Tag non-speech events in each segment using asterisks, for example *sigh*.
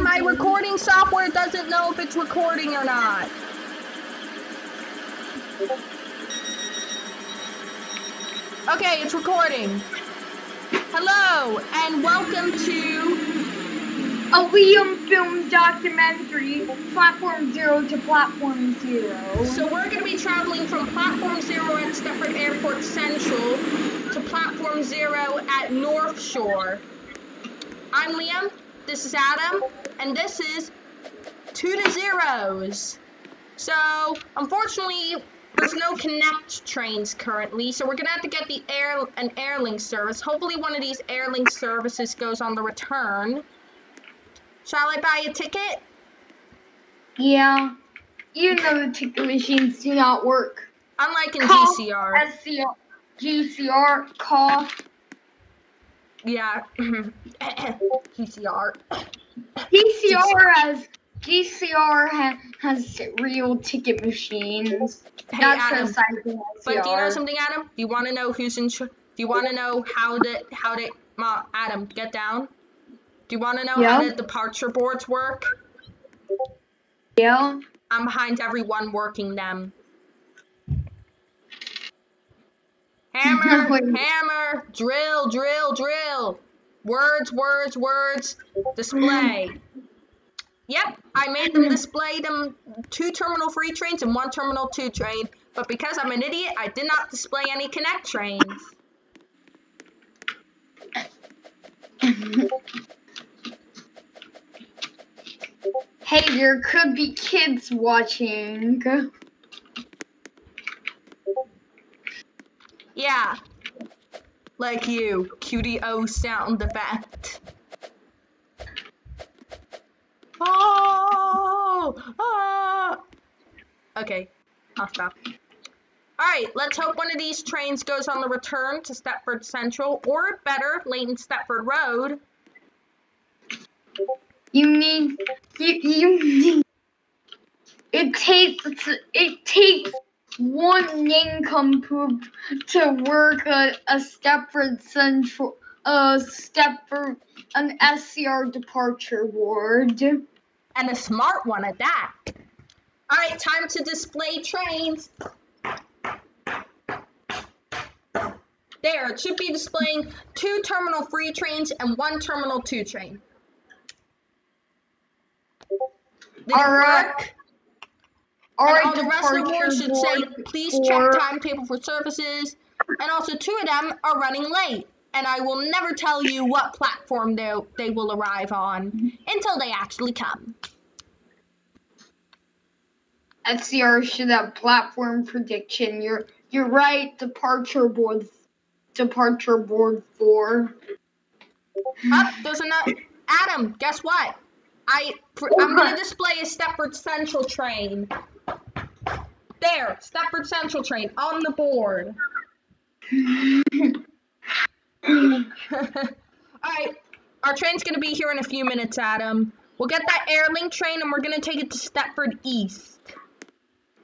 My recording software doesn't know if it's recording or not. Okay, it's recording. Hello, and welcome to A Liam film documentary, Platform Zero to Platform Zero. So we're going to be traveling from Platform Zero at Stepford Airport Central to Platform Zero at North Shore. I'm Liam, this is Adam, and this is Two to Zeros. So, unfortunately, there's no Connect trains currently, so we're going to have to get the air an Airlink service. Hopefully one of these Airlink services goes on the return. Shall I buy a ticket? Yeah. You know the ticket machines do not work. Unlike in Cough, GCR. SCR, GCR, cough. Yeah. *laughs* GCR. PCR has GCR ha, has real ticket machines. Hey, not Adam. criticizing But do you know something, Adam? Do you want to know who's in? Ch- do you want to know how the how the Ma, Adam get down? Do you want to know how the departure boards work? Yeah. I'm behind everyone working them. Hammer, *laughs* hammer, drill, drill, drill. Words, words, words. Display. Yep, I made them display them two terminal free trains and one terminal two train, but because I'm an idiot, I did not display any connect trains. Hey, there could be kids watching. Yeah. Like you, cutie O sound effect. Oh! Ah! Okay, I'll stop. Alright, let's hope one of these trains goes on the return to Stepford Central, or better, Leighton Stepford Road. You need you you need. It takes it takes one nincompoop to work a, a Stepford Central a Stepford an SCR departure board. And a smart one at that. Alright, time to display trains. There, it should be displaying two terminal free trains and one terminal two train. Did Alright. work? All and right, all the rest of the departure boards should say, please for- check timetable for services. And also, two of them are running late. And I will never tell you what platform they, they will arrive on until they actually come. SCR should have platform prediction. You're you're right. Departure board departure board four. Up, there's another. Adam, guess what? I I'm gonna display a Stepford Central train. There, Stepford Central train on the board. *laughs* Alright, our train's gonna be here in a few minutes, Adam. We'll get that Airlink train and we're gonna take it to Stepford East.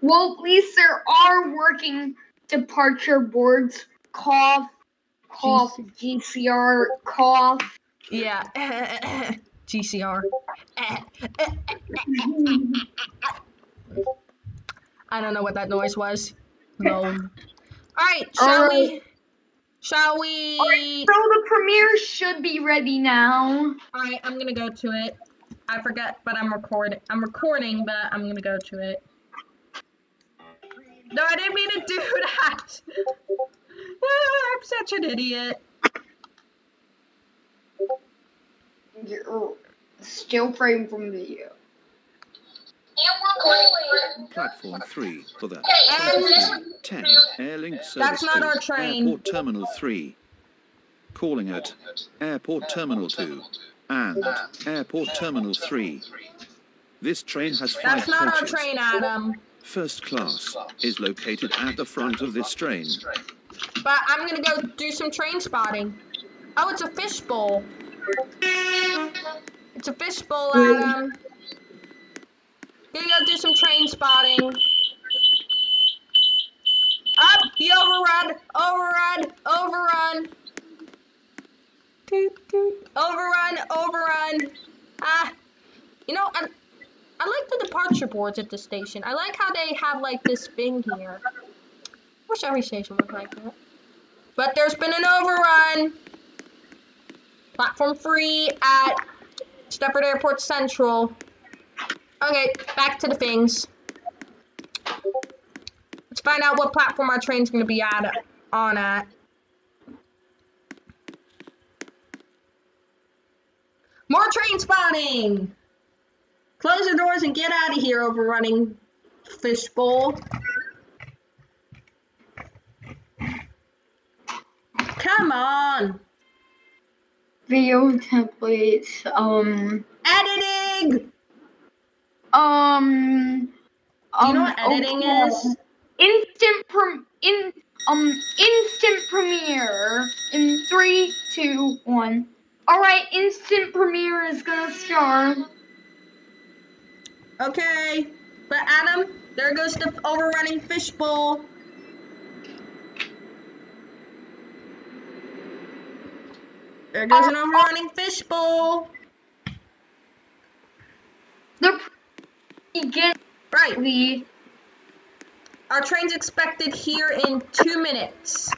Well, at least there are working departure boards. Cough, cough, GCR, cough. Yeah. *laughs* GCR. *laughs* I don't know what that noise was. No. Alright, shall we? Shall we? So the premiere should be ready now. Alright, I'm gonna go to it. I forget, but I'm recording. I'm recording, but I'm gonna go to it. No, I didn't mean to do *laughs* that. *laughs* I'm such an idiot. You're still frame from video. Platform 3 for the And um, 10 Airlink service That's not our train. Airport Terminal 3. Calling at Airport Terminal 2 and Airport Terminal 3. This train has five that's not our train, Adam. First class is located at the front of this train. But I'm gonna go do some train spotting. Oh, it's a fishbowl. It's a fishbowl, Adam. Gonna go do some train spotting. Up, he overrun, overrun, overrun. Toot, toot. Overrun, overrun. Ah, You know, I, I like the departure boards at the station. I like how they have like this thing here. Wish every station was like that. But there's been an overrun. Platform free at Stepford Airport Central. Okay, back to the things. Let's find out what platform our train's gonna be at on at. More train spotting! Close the doors and get out of here, overrunning fishbowl. Come on! Video templates. Um. Editing! Um. Do you know um, what editing okay. is? Instant prem in um instant premiere in three, two, one. All right, instant premiere is gonna start. Okay. But Adam, there goes the overrunning fishbowl. There goes an overrunning fishbowl. The begin Right. the Our train's expected here in two minutes.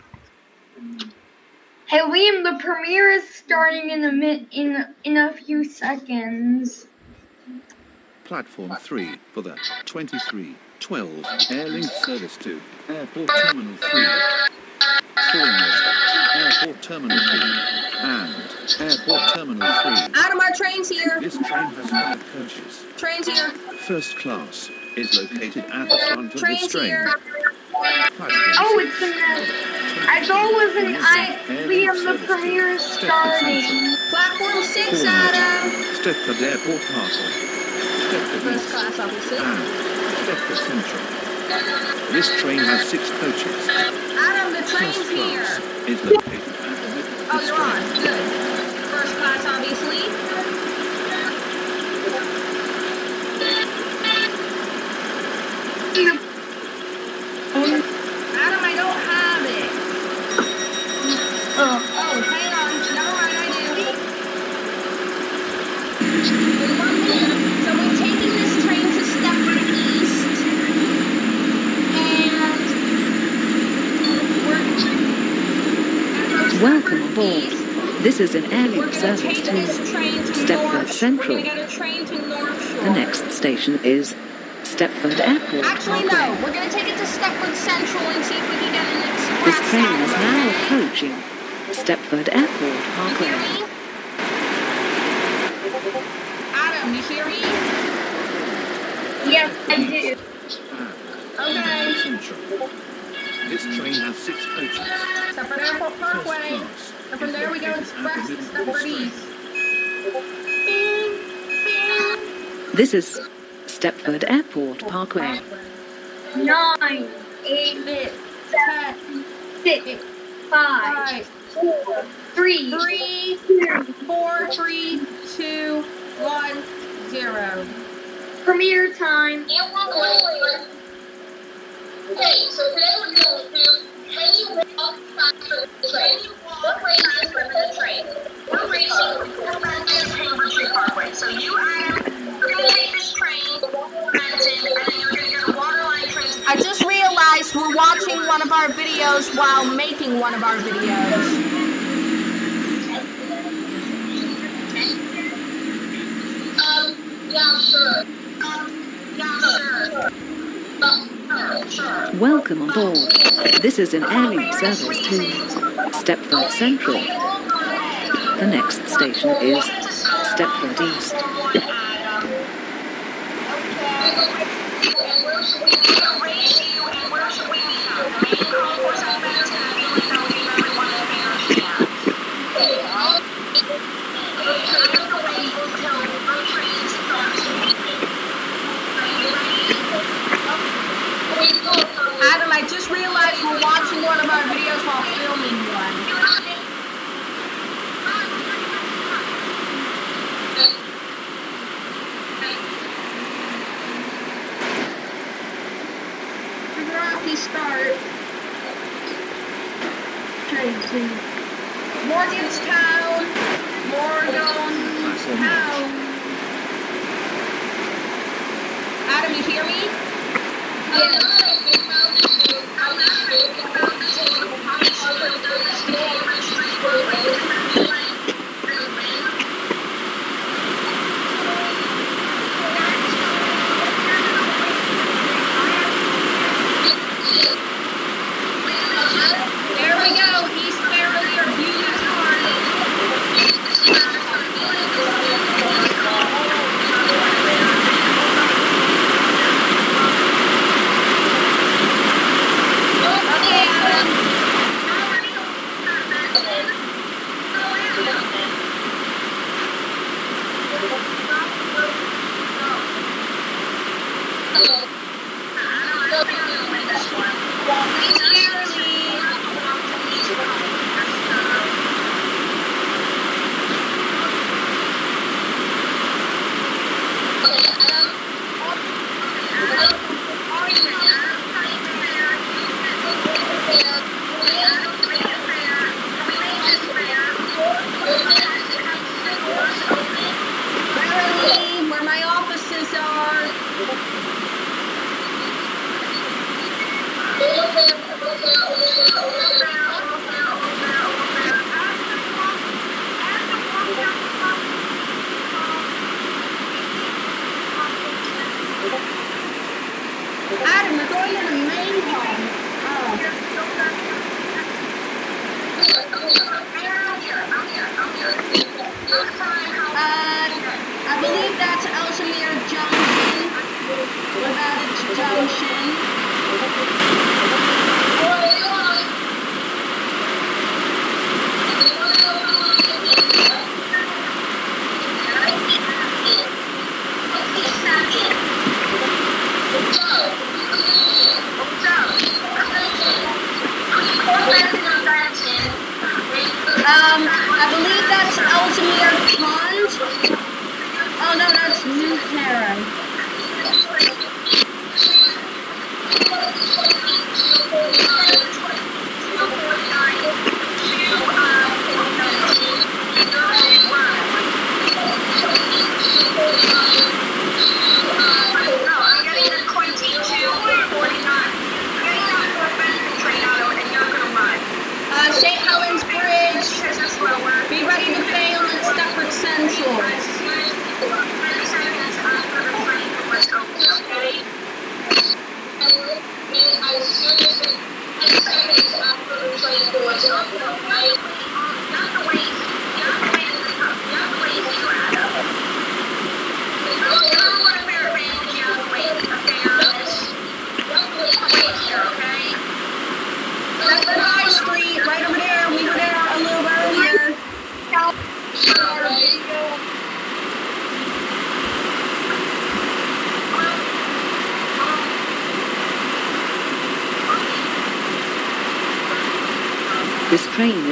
Hey Liam, the premiere is starting in a mi- in in a few seconds. Platform 3 for the 2312 Airlink service to Airport Terminal 3. Airport Terminal three and Airport Terminal 3. Adam, our train's here. This train has five coaches. Train's here. First class is located at the front of Train's this train. here. Oh, it's in the. I it was an I. Liam, the premiere is starting. Platform six, Calling Adam. it Stepford Airport Parkway. Stepford First East. class, obviously. and Stepford Central. This train has six coaches. Adam, the train's First class is located at the middle of Oh, you're on. Good. Class, obviously. Adam, I don't have it. Oh, Oh, hang on. Never mind, I do. Wait one minute. So we're taking this train to Stepford East. And we're... Welcome aboard. East. This is an We're airlink gonna service take to this train to Stepford Central. Gonna get a train to North Shore. the next station is Stepford Airport Actually, no. We're gonna take it to Stepford Central and see if we can get an express. This train is now it. approaching Stepford Airport You hear Parkway. me? Adam, you hear me? yes, I do. Okay. This train has six coaches. And from there we go located express to the middle this Bing, bing. This is Stepford Airport Parkway. Nine, eight, Six, seven, six, five, five, four, three, three, two. four, three, two, one, zero. Premiere time. And we're going. Okay, so today we're going to can you walk faster train? We're racing for the train. We're racing for the Cambridge Parkway. So you, Adam, you're going to take this train, Benton, and then you're going to get a waterline train. I just realized we're watching one of our videos while making one of our videos. Um, yeah, sure. Um. Welcome aboard. This is an airlink service to Stepford Central. The next station is Stepford East. And where should we meet up? Raise you, and where me start. Trying to Morganstown, Morganstown. Adam, you hear me? Hello.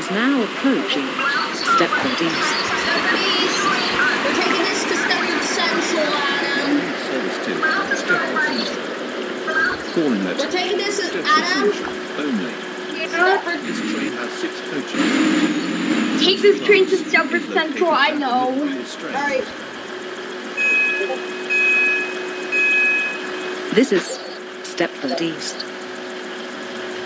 Is now approaching Stepford East. We're taking this to Stepford Central, Adam. Service to Stepford East. Calling at We're taking this to Adam. Only. Stafford. This train has six coaches. Take this train to Stepford Central, I know. All right. This is Stepford East.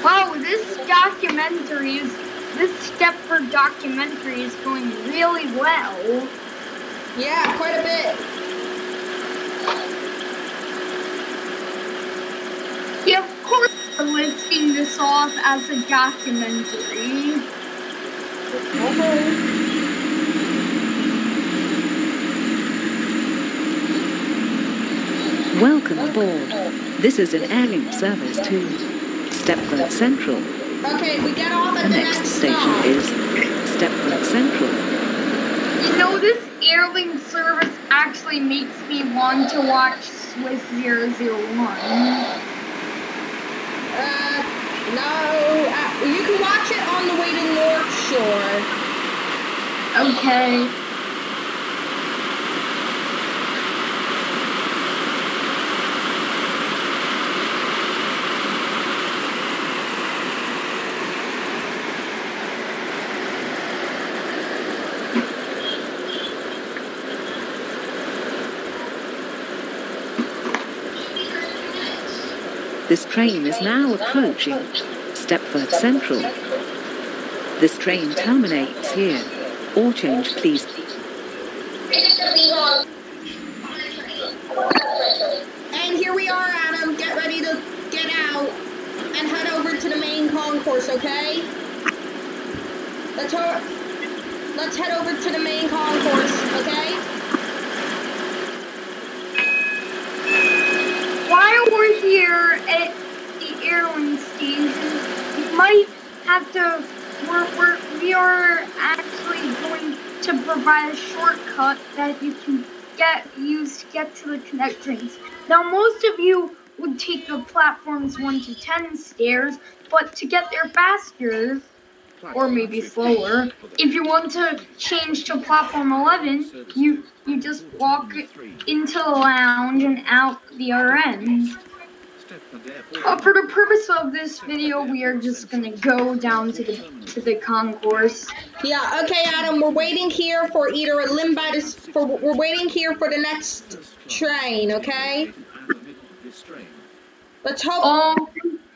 Wow, this documentary is this Stepford documentary is going really well. Yeah, quite a bit. Yeah, of course we're listing this off as a documentary. Welcome aboard. This is an airlink service to Stepford Central. Okay, we get off The at the next next station stop. is Stepford Central. You know, this airlink service actually makes me want to watch Swiss 001. Uh, no, uh, you can watch it on the way to North Shore. Okay. This train is now approaching Stepford Central. This train terminates here. Or change, please. And here we are, Adam. Get ready to get out and head over to the main concourse, okay? Let's ho- let's head over to the main concourse, okay? While we're here at the airline station, we might have to. We're, we're, we are actually going to provide a shortcut that you can get use to get to the connect trains. Now, most of you would take the platforms 1 to 10 stairs, but to get there faster, or maybe slower, if you want to change to platform 11, you you just walk into the lounge and out the other end. Uh, for the purpose of this video, we are just gonna go down to the to the concourse. Yeah, okay, Adam. We're waiting here for either a Limbatis for we're waiting here for the next train, okay? Let's hope Um,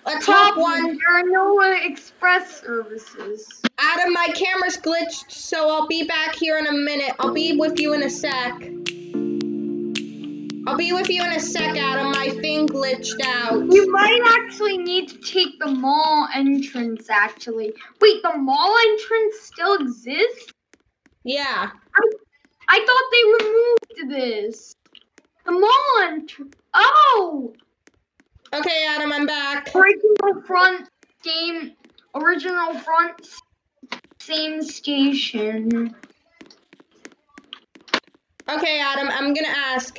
let's hope one there are no express services. Adam, my camera's glitched, so I'll be back here in a minute. I'll be with you in a sec. I'll be with you in a sec, Adam. My thing glitched out. You might actually need to take the mall entrance. Actually, wait, the mall entrance still exists? Yeah. I thought they removed this. The mall entrance. Oh, Okay, Adam, I'm back. original front game, original front, same station. Okay, Adam, I'm gonna ask.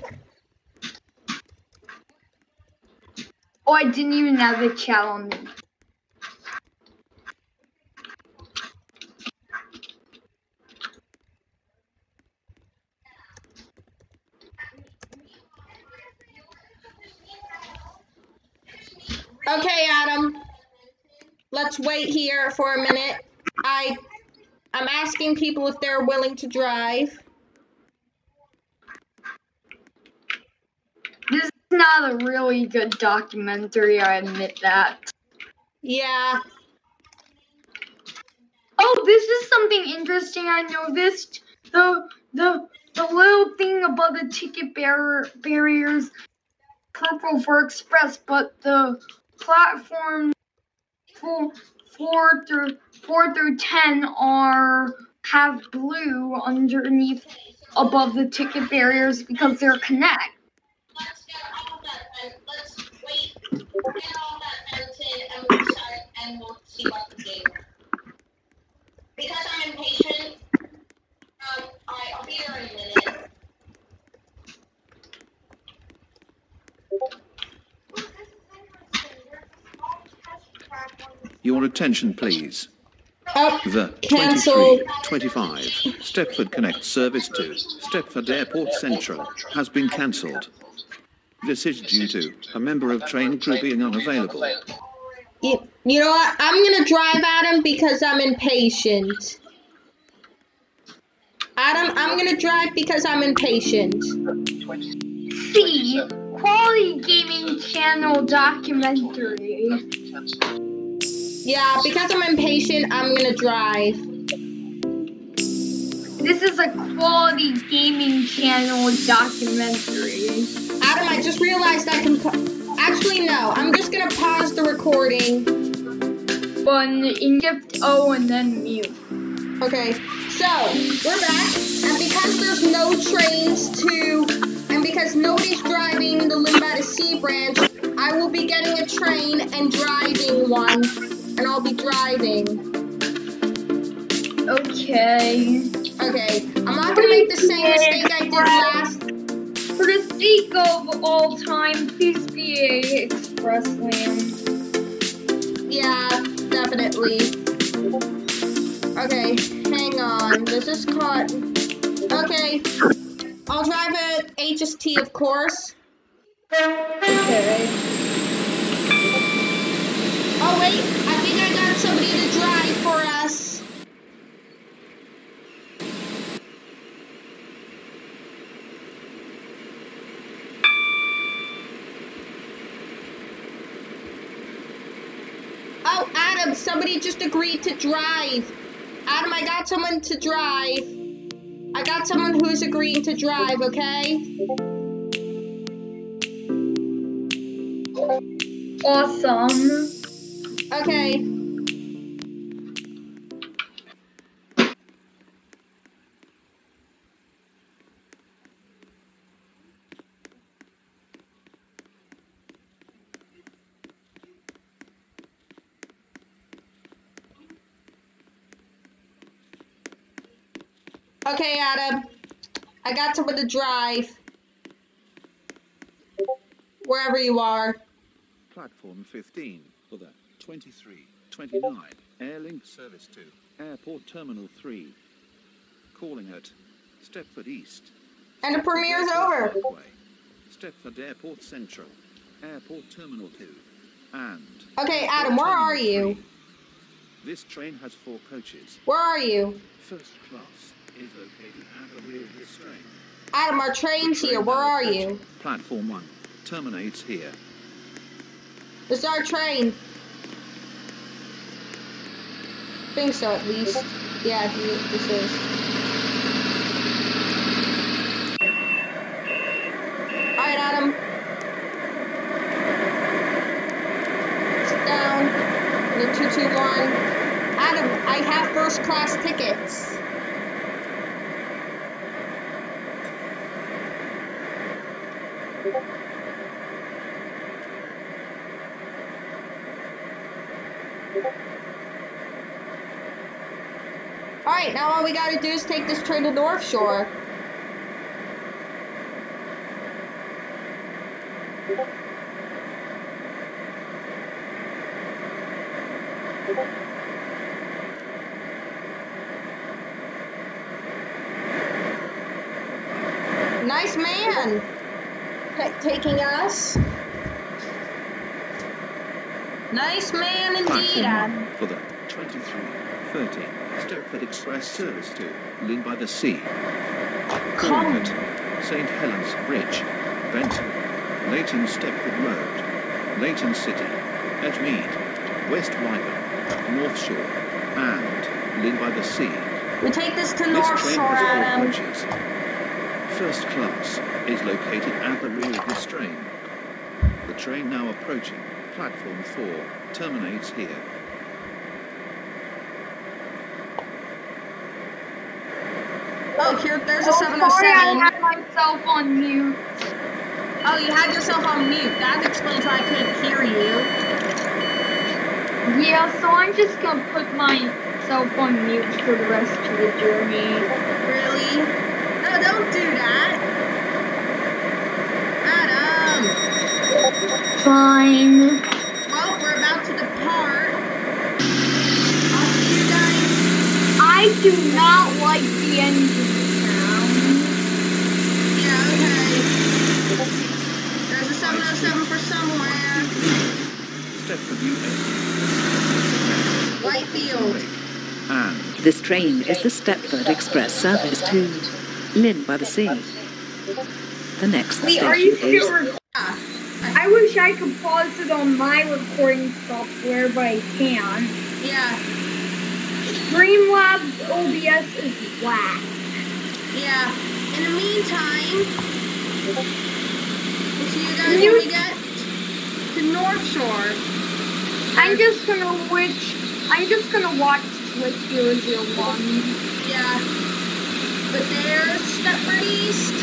Oh, I didn't even have the chat on me. Okay, Adam. Let's wait here for a minute. I I'm asking people if they're willing to drive. This is not a really good documentary, I admit that. Yeah. Oh, this is something interesting I noticed. The the the little thing above the ticket bar- barriers, purple for express, but the platform four, four through four through ten are have blue underneath above the ticket barriers because they're connect. Get all that edited and we'll start and we'll see what to do. Because I'm impatient, um, alright, I'll be there in a minute. Your attention, please. The Cancelled. 2325 Stepford Connect Service to Stepford Airport Central has been cancelled. This is due to a member of train crew being unavailable. you, you know what? I'm gonna drive Adam because I'm impatient. Adam, I'm gonna drive because I'm impatient. C quality gaming channel documentary. Yeah, because I'm impatient, I'm gonna drive. This is a quality gaming channel documentary. I just realized I can. Actually, no. I'm just gonna pause the recording. Button in gift O and then mute. Okay, so we're back, and because there's no trains to, and because nobody's driving the Llyn-by-the-Sea branch, I will be getting a train and driving one, and I'll be driving. Okay. Okay, I'm not gonna make the same mistake I did last. For of all time, please be a express lane. Yeah, definitely. Okay, hang on. This is caught. Okay, I'll drive a HST, of course. Okay. Oh wait, I think I got somebody to drive for us. Adam, somebody just agreed to drive. Adam, I got someone to drive. I got someone who's agreeing to drive, okay? Awesome. Okay. Okay, Adam. I got someone to drive. Wherever you are. Platform 15 for the 23, 29 Airlink Service to Airport Terminal 3. Calling at Stepford East. And the premiere's over. Parkway, Stepford Airport Central, Airport Terminal 2, and. Okay, Airport Adam, where Terminal are you? 3. This train has four coaches. Where are you? First class is located at the rear of this train. Adam, our train's Train here. Where are you? Platform 1 terminates here. This is our train. Think so, at least. Yeah, this is. Alright, Adam. Sit down. The 221. Adam, I have first class tickets. Alright, now all we gotta do is train to North Shore. Nice man! Taking us. Nice man indeed, Platform Adam. 1 for the 2330 Stepford Express service to Llyn-by-the-Sea. At St. Helens Bridge, Benton, Leighton Stepford Road, Leighton City, Edgemead, West Wyvern, North Shore, and Llyn-by-the-Sea. We take this to This North train Shore, Adam. First class is located at the rear of this train. The train now approaching platform 4 terminates here. Oh, here, there's a Oh, sorry, I had myself on mute. Oh, you had yourself on mute. That explains why I couldn't hear you. Yeah, so I'm just gonna put myself on mute for the rest of the journey. Really? No, don't do that. Adam. Fine. Well, we're about to depart. I'll see you guys. I do not like the engine sound. Yeah, okay. There's a 707 for somewhere. Stepford US. Whitefield. And This train is the Stepford Express service to Llyn-by-the-Sea. The next Wait, are station you is still? Ah, I wish I could pause it on my recording software, but I can't. yeah, Streamlabs OBS is whack. yeah. In the meantime, we'll see you guys You- when we get to North Shore. I'm just gonna watch. I'm just gonna watch Swiss 001. Yeah. But there's Stepford East.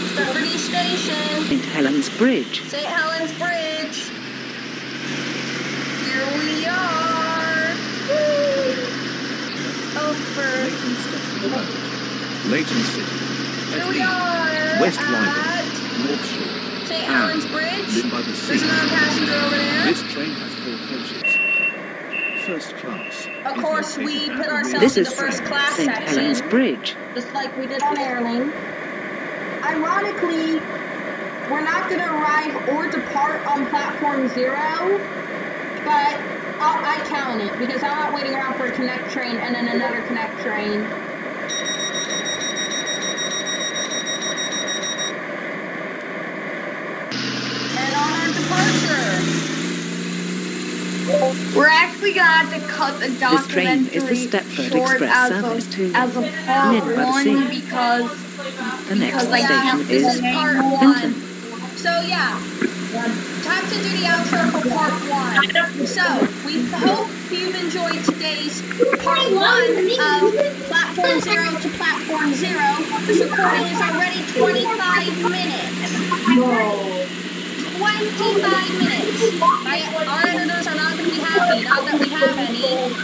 Stepford East Station. St. Helens Bridge. St. Helens Bridge. Here we are. Woo! Over. Leighton Stepford Road, Leighton City, Here we are. West at North Shore, St. and Helens Bridge. Lynn by the There's another passenger over there. This train has four coaches. First class. Of course, we put ourselves This in the first train. class St. section. Helens Bridge. just like we did on Airlink. Ironically, we're not going to arrive or depart on platform zero, but I'll, I count it because I'm not waiting around for a connect train and then another connect train. And on our departure, actually gonna have to cut the This train is the documentary Stepford short Express as service a, to as a part Lynn by the one Sea. because The next because I station can't is is part Hinton. one. So yeah, time to do the outro for part one. So we hope you've enjoyed today's part one of Platform Zero to Platform Zero. This recording is already 25 minutes. 25 minutes. My, our editors are not going to be happy, not that we have any.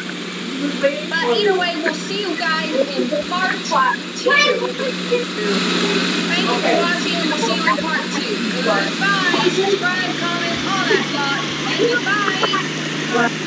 But either way, we'll see you guys in part 2. Thank you for watching, and we'll see you in part 2. Goodbye. subscribe, comment, all that stuff. Thank you, bye.